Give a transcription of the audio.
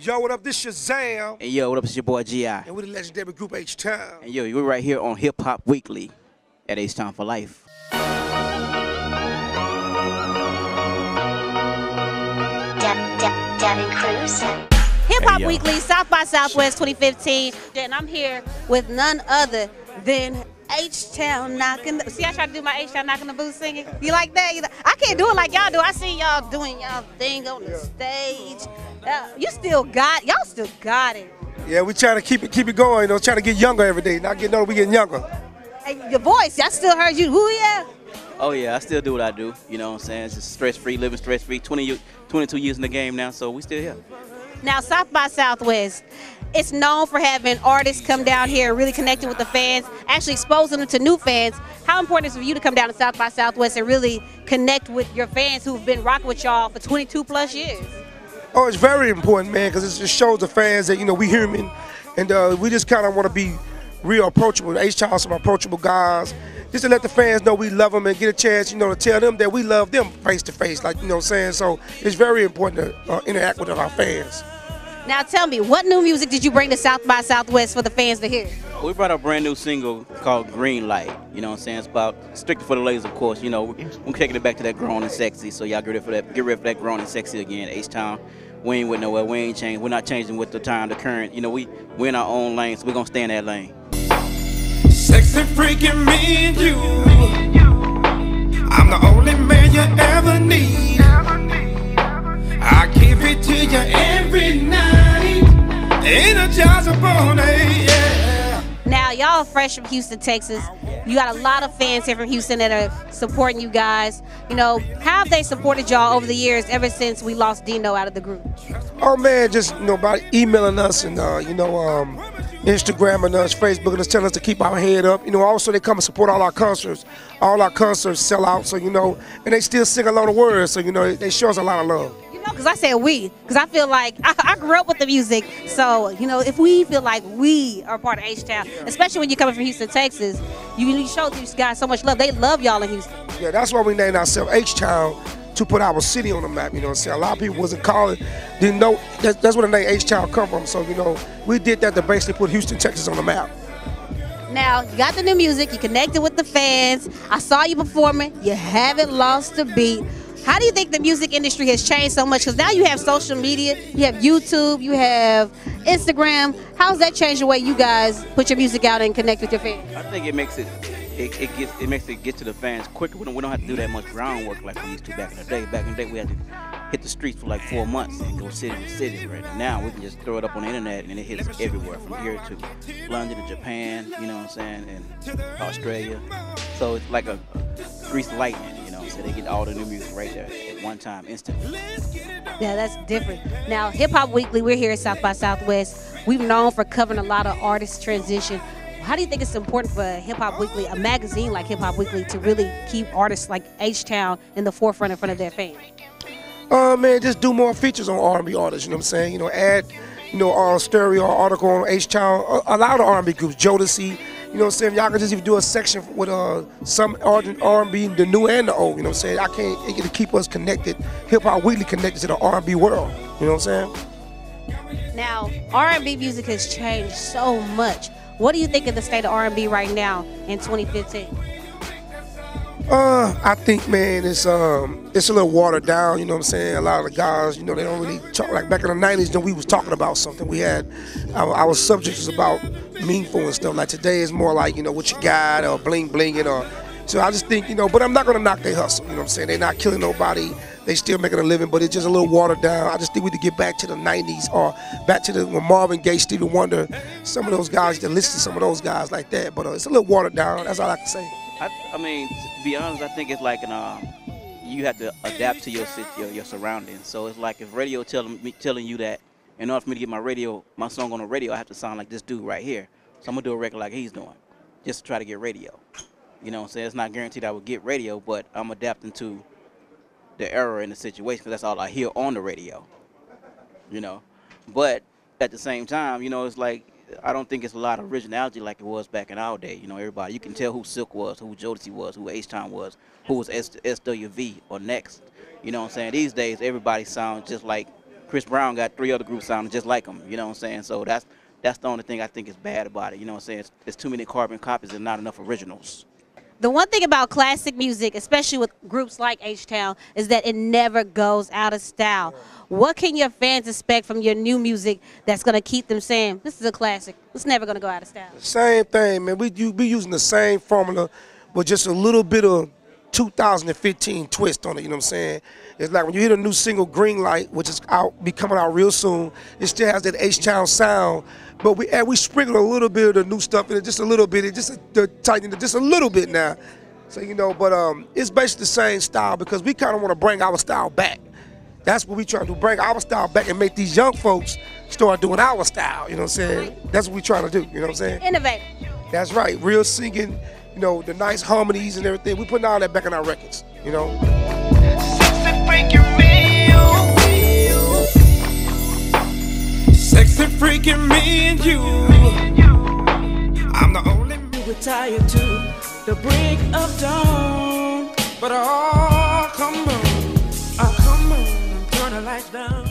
Yo, what up? This is Shazam. And yo, what up? It's your boy Gi. And we're the legendary group H Town. And yo, we're right here on Hip Hop Weekly at H Town for Life. Devin Cruz. Hip Hop Hey. Weekly, South by Southwest 2015. And I'm here with none other than H Town knocking. The, see, I try to do my H Town knocking the boots singing. You like that? You like- I can't do it like y'all do. I see y'all doing y'all thing on the stage. Uh, you still got, y'all still got it. Yeah, we trying to keep it keep it going, you know, trying to get younger every day. Not getting older, we getting younger. Hey, your voice, I still heard you. Who yeah? Oh yeah, I still do what I do. You know what I'm saying? It's just stress free, living stress free. 20, 22 years in the game now, so we still here. Now, South by Southwest, it's known for having artists come down here really connecting with the fans, actually exposing them to new fans. How important is it for you to come down to South by Southwest and really connect with your fans who've been rocking with y'all for 22 plus years? Oh, it's very important, man, because it just shows the fans that, you know, we human. And uh, we just kind of want to be real approachable. H Town some approachable guys. Just to let the fans know we love them and get a chance, you know, to tell them that we love them face to face, like, you know what I'm saying? So it's very important to uh, interact with our fans. Now, tell me, what new music did you bring to South by Southwest for the fans to hear? We brought a brand new single called Green Light. You know what I'm saying? It's about strictly for the ladies, of course. You know, we're taking it back to that grown and sexy. So y'all get ready for that. Get ready for that grown and sexy again. H Town. We ain't with nowhere. We ain't changed. We're not changing with the time, the current. You know, we we're in our own lane, so we're gonna stay in that lane. Sexy freaking me and you. I'm the only man you ever need. I give it to you every night. Energize upon it, yeah. Now, y'all fresh from Houston, Texas. You got a lot of fans here from Houston that are supporting you guys. You know, how have they supported y'all over the years ever since we lost Dino out of the group? Oh man, just you know about emailing us and uh, you know um, Instagramming us, Facebooking us, telling us to keep our head up. You know, also they come and support all our concerts. All our concerts sell out, so you know, and they still sing a lot of words, so you know they show us a lot of love. You know, because I said we, because I feel like I, I grew up with the music. So, you know, if we feel like we are part of H Town, especially when you're coming from Houston, Texas, you, you show these guys so much love. They love y'all in Houston. Yeah, that's why we named ourselves H Town to put our city on the map. You know, what I'm saying a lot of people wasn't calling, didn't know. That's, that's where the name H Town come from. So you know, we did that to basically put Houston, Texas on the map. Now, you got the new music, you connected with the fans. I saw you performing, you haven't lost a beat. How do you think the music industry has changed so much? Because now you have social media, you have YouTube, you have Instagram. How's that changed the way you guys put your music out and connect with your fans? I think it makes it it, it gets it makes it get to the fans quicker. We don't, we don't have to do that much groundwork like we used to back in the day. Back in the day, we had to hit the streets for like four months and go city to city. Right now, we can just throw it up on the internet and it hits everywhere from here to London to Japan. You know what I'm saying? And Australia. So it's like a grease lightning. You know, so they get all the new music right there at one time, instantly. Yeah, that's different. Now, Hip Hop Weekly, we're here at South by Southwest. We've known for covering a lot of artist transition. How do you think it's important for Hip Hop Weekly, a magazine like Hip Hop Weekly, to really keep artists like H Town in the forefront in front of their fans? Uh, man, just do more features on R&B artists. You know what I'm saying? You know, add, you know, uh, stereo article on H Town. A, a lot of R&B groups, Jodeci. You know what I'm saying? Y'all can just even do a section with uh some R&B, the new and the old. You know what I'm saying? I can't it can keep us connected. Hip Hop Weekly connected to the R&B world. You know what I'm saying? Now, R&B music has changed so much. What do you think of the state of R&B right now in 2015? Uh, I think man, it's um, it's a little watered down. You know what I'm saying? A lot of the guys, you know, they don't really talk like back in the '90s. Then we was talking about something. We had our, our subject was about meaningful and stuff. Like today is more like you know what you got or bling blinging or. So I just think you know, but I'm not gonna knock their hustle. You know what I'm saying? They're not killing nobody. They still making a living, but it's just a little watered down. I just think we need to get back to the '90s or back to the when Marvin Gaye, Stevie Wonder, some of those guys. To listen to some of those guys like that, but uh, it's a little watered down. That's all I can say. I, I mean, to be honest, I think it's like an um, you have to adapt to your your, your surroundings. So it's like if radio telling me telling you that in order for me to get my radio my song on the radio, I have to sound like this dude right here. So I'm gonna do a record like he's doing, just to try to get radio. You know what I'm saying? It's not guaranteed I would get radio, but I'm adapting to the error in the situation because that's all I hear on the radio. You know, but at the same time, you know, it's like I don't think it's a lot of originality like it was back in our day. You know, everybody you can tell who Silk was, who Jodeci was, who H Town was, who was S- SWV or Next. You know what I'm saying? These days, everybody sounds just like Chris Brown got three other groups sounding just like him. You know what I'm saying? So that's that's the only thing I think is bad about it. You know what I'm saying? It's, there's too many carbon copies and not enough originals. The one thing about classic music, especially with groups like H Town, is that it never goes out of style. What can your fans expect from your new music that's gonna keep them saying this is a classic? It's never gonna go out of style. Same thing, man. We you be using the same formula with just a little bit of 2015 twist on it. You know what I'm saying? It's like when you hear a new single, Green Light, which is out, be coming out real soon. It still has that H Town sound, but we and we sprinkle a little bit of the new stuff in it, just a little bit, it just to tighten it just a little bit now. So you know, but um, it's basically the same style because we kind of want to bring our style back. That's what we trying to do, bring our style back and make these young folks start doing our style. You know what I'm saying? That's what we trying to do. You know what I'm saying? Innovate. That's right. Real singing, you know, the nice harmonies and everything. We putting all that back in our records, you know. Sexy freaking me and you. I'm the only we were tired to the break of dawn. But oh, come on, oh, come on, I'm turning lights down.